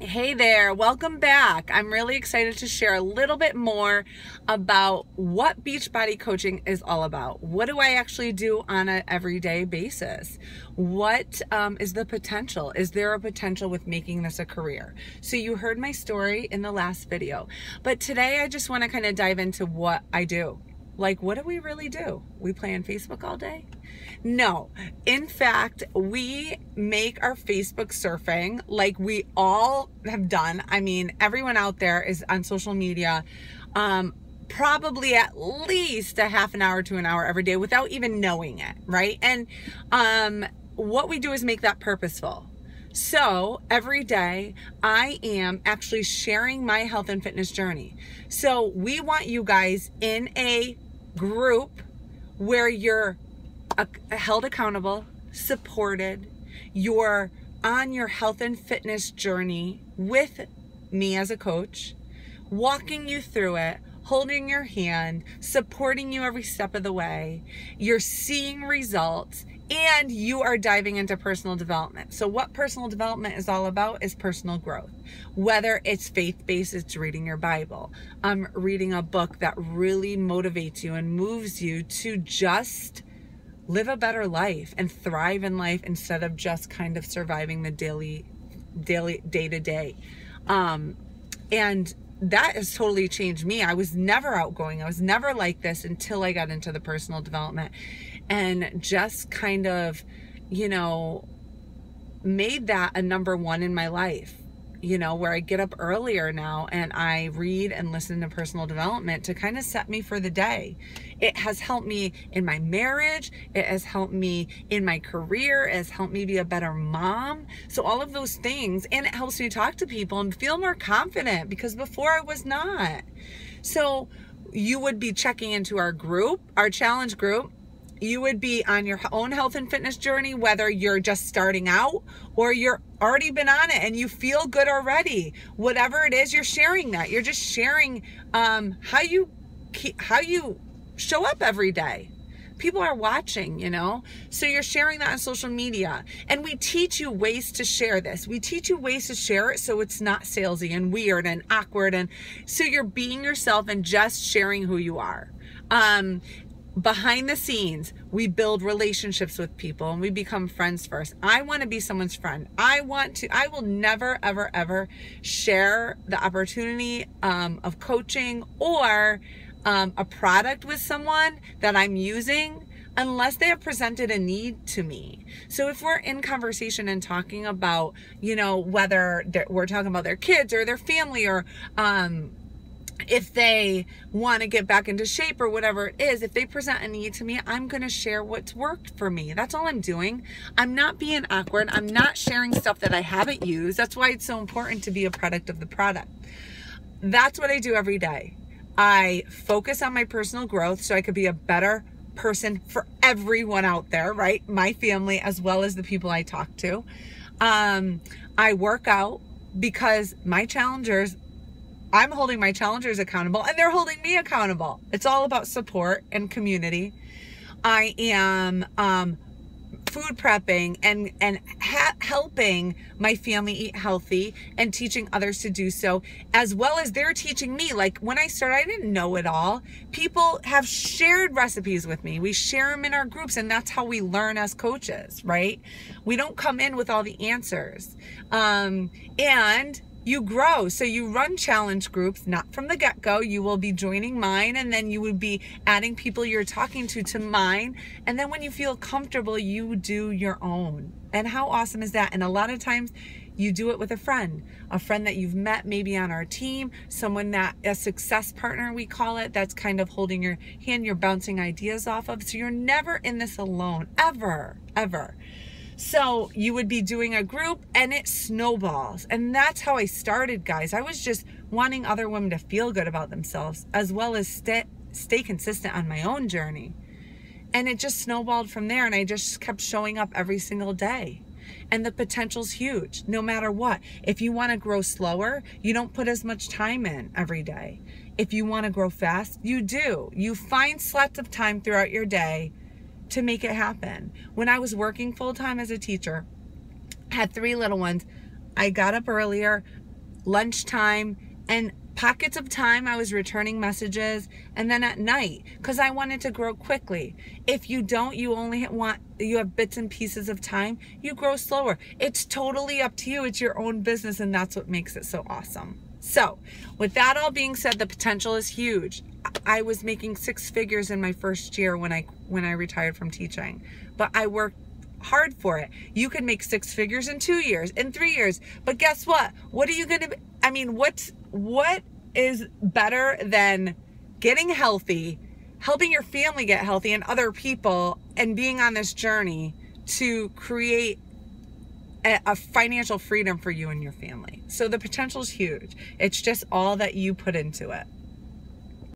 Hey there, welcome back. I'm really excited to share a little bit more about what Beachbody coaching is all about. What do I actually do on an everyday basis? What um, is the potential? Is there a potential with making this a career? So, you heard my story in the last video, but today I just want to kind of dive into what I do. Like, what do we really do? We play on Facebook all day? No. In fact, we make our Facebook surfing like we all have done. I mean, everyone out there is on social media. Um, probably at least a half an hour to an hour every day without even knowing it, right? And um, what we do is make that purposeful. So every day I am actually sharing my health and fitness journey. So we want you guys in a group where you're held accountable, supported, you're on your health and fitness journey with me as a coach, walking you through it, holding your hand, supporting you every step of the way. You're seeing results and you are diving into personal development. So, what personal development is all about is personal growth. Whether it's faith based, it's reading your Bible, um, reading a book that really motivates you and moves you to just live a better life and thrive in life instead of just kind of surviving the daily, daily, day to day. Um, and that has totally changed me. I was never outgoing. I was never like this until I got into the personal development and just kind of, you know, made that a number one in my life. You know, where I get up earlier now and I read and listen to personal development to kind of set me for the day. It has helped me in my marriage. It has helped me in my career. It has helped me be a better mom. So, all of those things. And it helps me talk to people and feel more confident because before I was not. So, you would be checking into our group, our challenge group you would be on your own health and fitness journey, whether you're just starting out or you're already been on it and you feel good already. Whatever it is, you're sharing that. You're just sharing um, how you how you show up every day. People are watching, you know? So you're sharing that on social media. And we teach you ways to share this. We teach you ways to share it so it's not salesy and weird and awkward. And so you're being yourself and just sharing who you are. Um, behind the scenes, we build relationships with people and we become friends first. I want to be someone's friend. I want to, I will never, ever, ever share the opportunity um, of coaching or um, a product with someone that I'm using unless they have presented a need to me. So if we're in conversation and talking about, you know, whether we're talking about their kids or their family or um, if they want to get back into shape or whatever it is, if they present a need to me, I'm going to share what's worked for me. That's all I'm doing. I'm not being awkward. I'm not sharing stuff that I haven't used. That's why it's so important to be a product of the product. That's what I do every day. I focus on my personal growth so I could be a better person for everyone out there, right? My family as well as the people I talk to. Um, I work out because my challengers I'm holding my challengers accountable and they're holding me accountable. It's all about support and community. I am um, food prepping and and helping my family eat healthy and teaching others to do so as well as they're teaching me. Like when i started i didn't know it all. People have shared recipes with me. We share them in our groups and that's how we learn as coaches right? We don't come in with all the answers. Um, and you grow. So you run challenge groups, not from the get go. You will be joining mine and then you would be adding people you're talking to to mine. And then when you feel comfortable, you do your own. And how awesome is that? And a lot of times, you do it with a friend, a friend that you've met maybe on our team, someone that a success partner, we call it, that's kind of holding your hand, you're bouncing ideas off of. So you're never in this alone, ever, ever. So you would be doing a group and it snowballs. And that's how I started, guys. I was just wanting other women to feel good about themselves as well as stay, stay consistent on my own journey. And it just snowballed from there. And I just kept showing up every single day. And the potential's huge, no matter what. If you want to grow slower, you don't put as much time in every day. If you want to grow fast, you do. You find slots of time throughout your day to make it happen. When I was working full time as a teacher, had three little ones, I got up earlier, lunchtime, and pockets of time I was returning messages and then at night because I wanted to grow quickly. If you don't, you only want you have bits and pieces of time, you grow slower. It's totally up to you. It's your own business and that's what makes it so awesome. So, with that all being said, the potential is huge. I was making six figures in my first year when I when I retired from teaching. But I worked hard for it. You can make six figures in 2 years, in 3 years. But guess what? What are you going to I mean, what's what is better than getting healthy, helping your family get healthy and other people and being on this journey to create a financial freedom for you and your family. So the potential is huge. It's just all that you put into it.